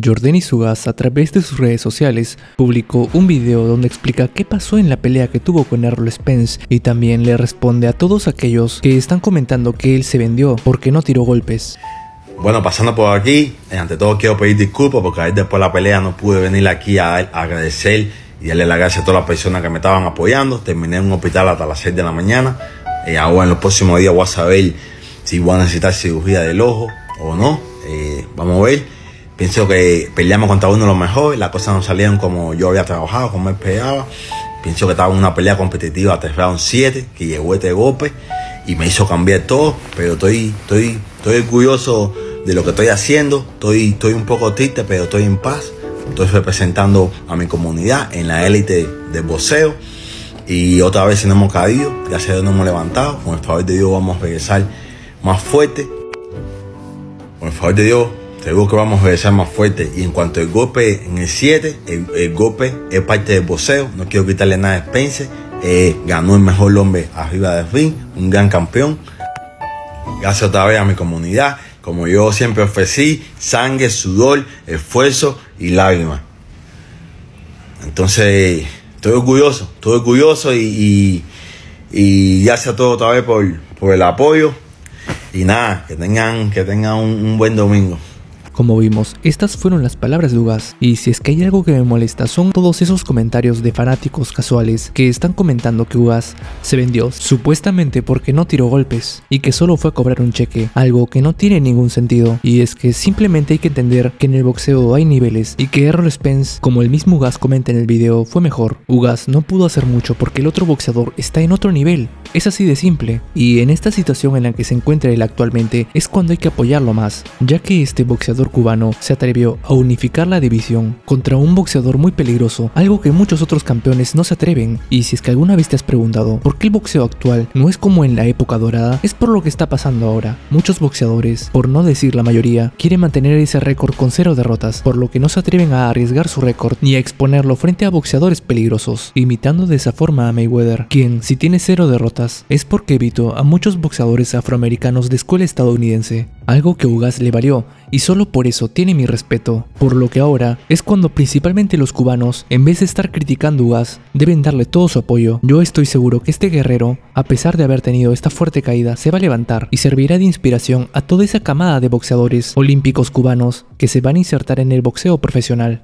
Jordani Sugas a través de sus redes sociales publicó un video donde explica qué pasó en la pelea que tuvo con Errol Spence y también le responde a todos aquellos que están comentando que él se vendió porque no tiró golpes. Bueno, pasando por aquí, eh, ante todo quiero pedir disculpas porque después de la pelea no pude venir aquí a, agradecer y darle las gracias a todas las personas que me estaban apoyando. Terminé en un hospital hasta las 6 de la mañana. y eh, ahora en los próximos días voy a saber si voy a necesitar cirugía del ojo o no. Eh, vamos a ver. Pienso que peleamos contra uno de los mejores, las cosas no salieron como yo había trabajado, como esperaba. Pienso que estaba en una pelea competitiva hasta el round 7, que llegó este golpe y me hizo cambiar todo, pero estoy, estoy, estoy orgulloso de lo que estoy haciendo, estoy, estoy un poco triste, pero estoy en paz. Estoy representando a mi comunidad en la élite del boxeo y otra vez no hemos caído, gracias a Dios nos hemos levantado, con el favor de Dios vamos a regresar más fuerte, con el favor de Dios Seguro que vamos a regresar más fuerte. Y en cuanto al golpe en el 7, el, golpe es parte del boxeo. No quiero quitarle nada a Spence. Eh, ganó el mejor hombre arriba del ring. Un gran campeón. Gracias otra vez a mi comunidad. Como yo siempre ofrecí, sangre, sudor, esfuerzo y lágrimas. Entonces, estoy orgulloso, estoy orgulloso y, gracias a todos otra vez por, el apoyo. Y nada, que tengan, que tengan un buen domingo. Como vimos, estas fueron las palabras de Ugas, y si es que hay algo que me molesta son todos esos comentarios de fanáticos casuales que están comentando que Ugas se vendió supuestamente porque no tiró golpes y que solo fue a cobrar un cheque, algo que no tiene ningún sentido, y es que simplemente hay que entender que en el boxeo hay niveles y que Errol Spence, como el mismo Ugas comenta en el video, fue mejor. Ugas no pudo hacer mucho porque el otro boxeador está en otro nivel, es así de simple, y en esta situación en la que se encuentra él actualmente es cuando hay que apoyarlo más, ya que este boxeador cubano se atrevió a unificar la división contra un boxeador muy peligroso, algo que muchos otros campeones no se atreven. Y si es que alguna vez te has preguntado por qué el boxeo actual no es como en la época dorada, es por lo que está pasando ahora. Muchos boxeadores, por no decir la mayoría, quieren mantener ese récord con cero derrotas, por lo que no se atreven a arriesgar su récord ni a exponerlo frente a boxeadores peligrosos, imitando de esa forma a Mayweather, quien si tiene cero derrotas es porque evitó a muchos boxeadores afroamericanos de escuela estadounidense, algo que Ugas le valió y solo por eso tiene mi respeto, por lo que ahora es cuando principalmente los cubanos, en vez de estar criticando Ugas, deben darle todo su apoyo. Yo estoy seguro que este guerrero, a pesar de haber tenido esta fuerte caída, se va a levantar y servirá de inspiración a toda esa camada de boxeadores olímpicos cubanos que se van a insertar en el boxeo profesional.